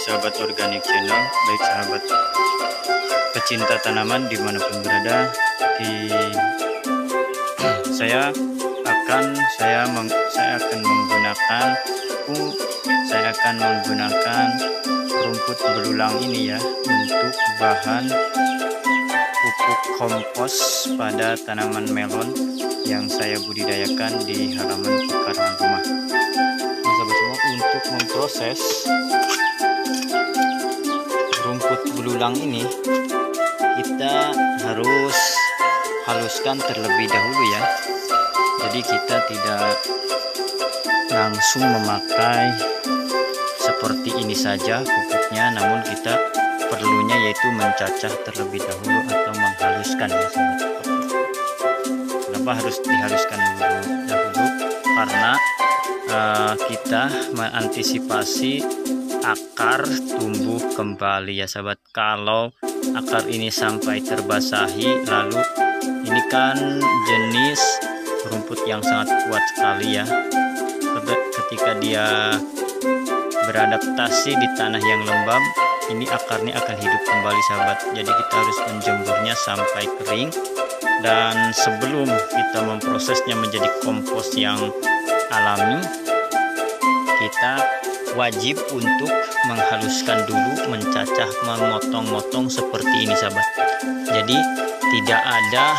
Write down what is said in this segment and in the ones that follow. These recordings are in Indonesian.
Sahabat organik channel baik sahabat pecinta tanaman di mana pun berada di saya akan saya meng, saya akan menggunakan saya akan menggunakan rumput belulang ini ya untuk bahan pupuk kompos pada tanaman melon yang saya budidayakan di halaman pekarangan rumah untuk memproses rumput belulang ini kita harus haluskan terlebih dahulu ya. Jadi kita tidak langsung memakai seperti ini saja pupuknya namun kita perlunya yaitu mencacah terlebih dahulu atau menghaluskan ya. Kenapa harus dihaluskan dulu dahulu? Karena uh, kita mengantisipasi akar tumbuh kembali ya sahabat. Kalau akar ini sampai terbasahi lalu ini kan jenis rumput yang sangat kuat sekali ya. Ketika dia beradaptasi di tanah yang lembab ini akarnya akan hidup kembali sahabat. Jadi kita harus menjemurnya sampai kering. Dan sebelum kita memprosesnya menjadi kompos yang alami kita wajib untuk menghaluskan dulu mencacah memotong-motong seperti ini sahabat. Jadi tidak ada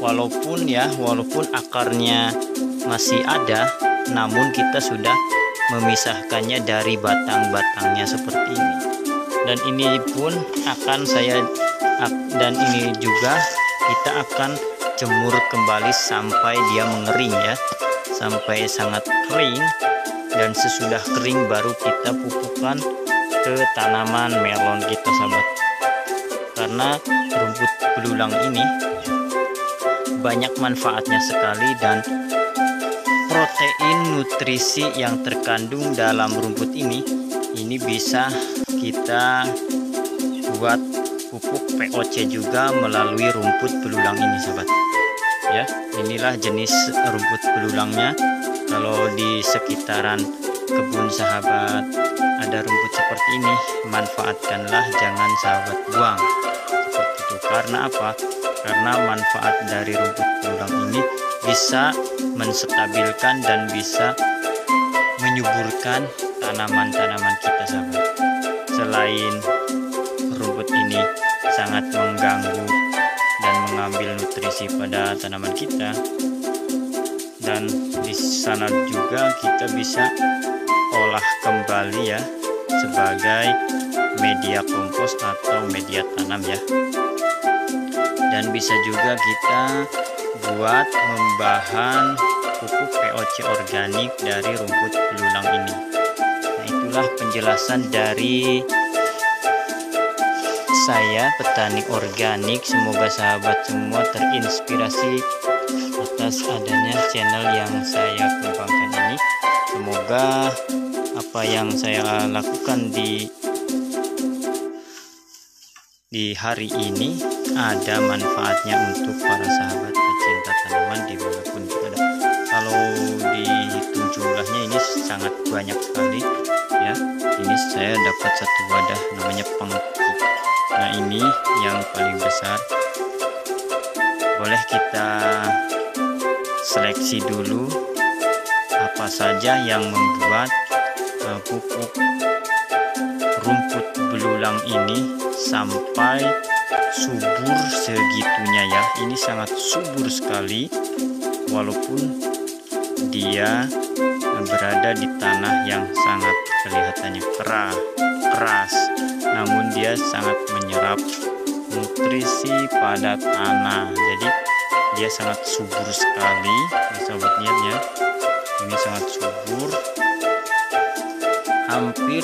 walaupun ya walaupun akarnya masih ada namun kita sudah memisahkannya dari batang-batangnya seperti ini. Dan ini pun akan saya dan ini juga kita akan jemur kembali sampai dia mengering ya sampai sangat kering dan sesudah kering baru kita pupukkan ke tanaman melon kita sahabat. Karena rumput belulang ini banyak manfaatnya sekali dan protein nutrisi yang terkandung dalam rumput ini ini bisa kita buat pupuk POC juga melalui rumput belulang ini sahabat ya inilah jenis rumput belulangnya. Kalau di sekitaran kebun sahabat ada rumput seperti ini manfaatkanlah jangan sahabat buang. Seperti itu. Karena apa? Karena manfaat dari rumput belulang ini bisa menstabilkan dan bisa menyuburkan tanaman-tanaman kita sahabat. Selain rumput ini sangat mengganggu mengambil nutrisi pada tanaman kita. Dan di sana juga kita bisa olah kembali ya sebagai media kompos atau media tanam ya. Dan bisa juga kita buat membahan pupuk POC organik dari rumput belulang ini. Nah itulah penjelasan dari saya petani organik. Semoga sahabat semua terinspirasi atas adanya channel yang saya kembangkan ini. Semoga apa yang saya lakukan di di hari ini ada manfaatnya untuk para sahabat pecinta tanaman di mana pun berada. Kalau dihitung jumlahnya ini sangat banyak sekali ya. Ini saya dapat satu wadah namanya pengki nah ini yang paling besar. Boleh kita seleksi dulu apa saja yang membuat uh, pupuk rumput belulang ini sampai subur segitunya ya. Ini sangat subur sekali walaupun dia berada di tanah yang sangat kelihatannya keras keras. Namun dia sangat menyerap nutrisi pada tanah. Jadi dia sangat subur sekali ya sobat lihat ya ini sangat subur. Hampir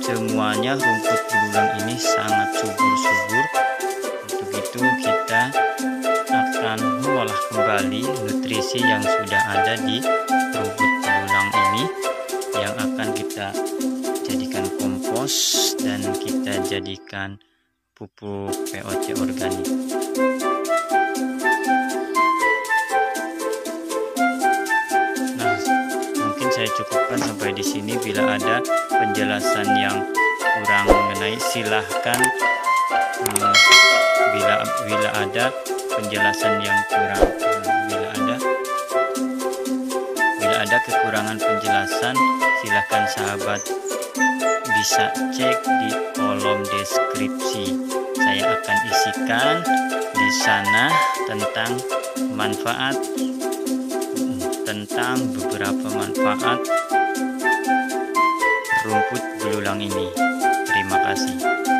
semuanya rumput belulang ini sangat subur-subur. Untuk itu kita akan mengolah kembali nutrisi yang sudah ada di kita jadikan kompos dan kita jadikan pupuk POC organik. Nah mungkin saya cukupkan sampai di sini. Bila ada penjelasan yang kurang mengenai silahkan hmm, bila bila ada penjelasan yang kurang ada kekurangan penjelasan silahkan sahabat bisa cek di kolom deskripsi saya akan isikan di sana tentang manfaat tentang beberapa manfaat rumput belulang ini. Terima kasih.